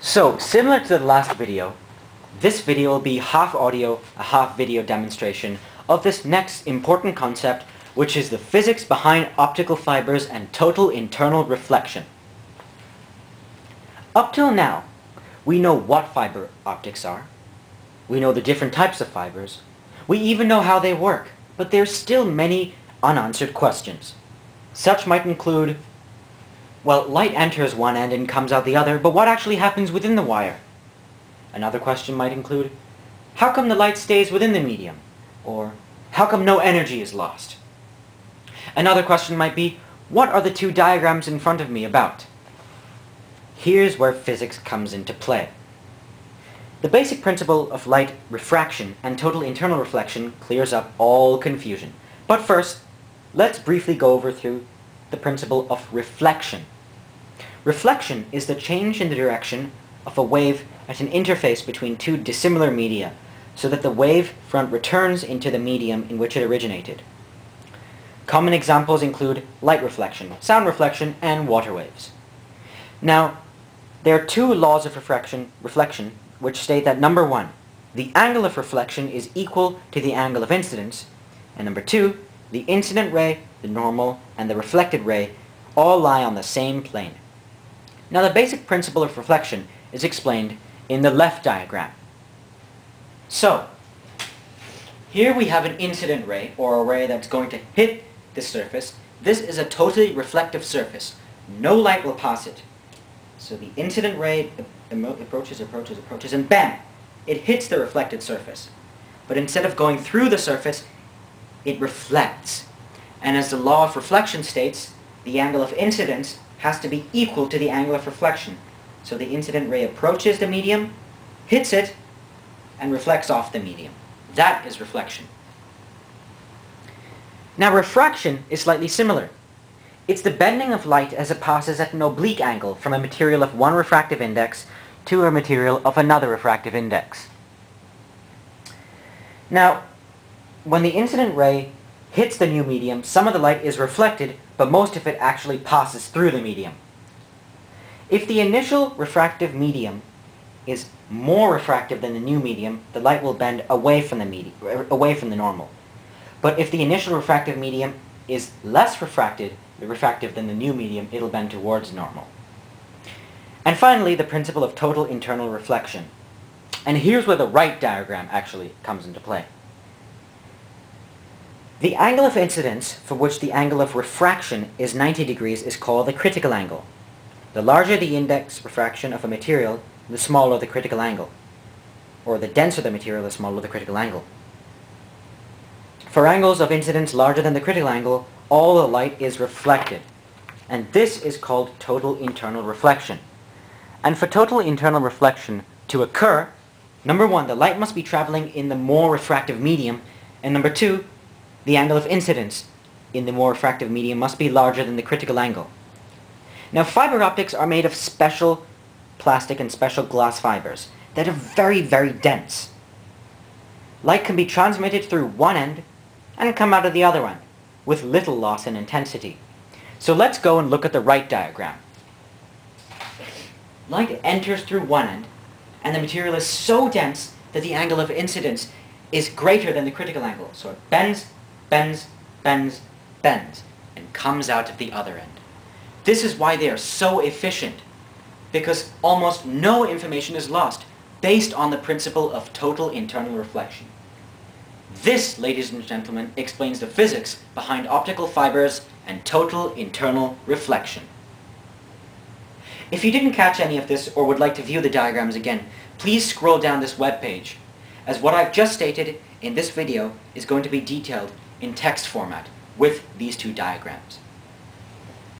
So, similar to the last video, this video will be half audio, a half video demonstration of this next important concept, which is the physics behind optical fibers and total internal reflection. Up till now, we know what fiber optics are. We know the different types of fibers. We even know how they work, but there's still many unanswered questions. Such might include, well, light enters one end and comes out the other, but what actually happens within the wire? Another question might include, how come the light stays within the medium? Or, how come no energy is lost? Another question might be, what are the two diagrams in front of me about? Here's where physics comes into play. The basic principle of light refraction and total internal reflection clears up all confusion. But first, let's briefly go over through the principle of reflection. Reflection is the change in the direction of a wave at an interface between two dissimilar media, so that the wave front returns into the medium in which it originated. Common examples include light reflection, sound reflection, and water waves. Now, there are two laws of reflection, reflection which state that number one, the angle of reflection is equal to the angle of incidence, and number two, the incident ray, the normal, and the reflected ray all lie on the same plane. Now the basic principle of reflection is explained in the left diagram. So, here we have an incident ray, or a ray that's going to hit the surface. This is a totally reflective surface. No light will pass it. So the incident ray approaches, approaches, approaches, and bam! It hits the reflected surface. But instead of going through the surface, it reflects. And as the law of reflection states, the angle of incidence has to be equal to the angle of reflection. So the incident ray approaches the medium, hits it, and reflects off the medium. That is reflection. Now refraction is slightly similar. It's the bending of light as it passes at an oblique angle from a material of one refractive index to a material of another refractive index. Now, when the incident ray hits the new medium, some of the light is reflected, but most of it actually passes through the medium. If the initial refractive medium is more refractive than the new medium, the light will bend away from the medium, away from the normal. But if the initial refractive medium is less refracted, refractive than the new medium, it'll bend towards normal. And finally, the principle of total internal reflection. And here's where the right diagram actually comes into play. The angle of incidence for which the angle of refraction is 90 degrees is called the critical angle. The larger the index refraction of a material, the smaller the critical angle. Or the denser the material, the smaller the critical angle. For angles of incidence larger than the critical angle, all the light is reflected. And this is called total internal reflection. And for total internal reflection to occur, number one, the light must be traveling in the more refractive medium, and number two, the angle of incidence in the more refractive medium must be larger than the critical angle. Now fiber optics are made of special plastic and special glass fibers that are very, very dense. Light can be transmitted through one end and come out of the other one with little loss in intensity. So let's go and look at the right diagram. Light enters through one end, and the material is so dense that the angle of incidence is greater than the critical angle. So it bends, bends, bends, bends, and comes out of the other end. This is why they are so efficient, because almost no information is lost based on the principle of total internal reflection. This, ladies and gentlemen, explains the physics behind optical fibers and total internal reflection. If you didn't catch any of this or would like to view the diagrams again, please scroll down this web page, as what I've just stated in this video is going to be detailed in text format with these two diagrams.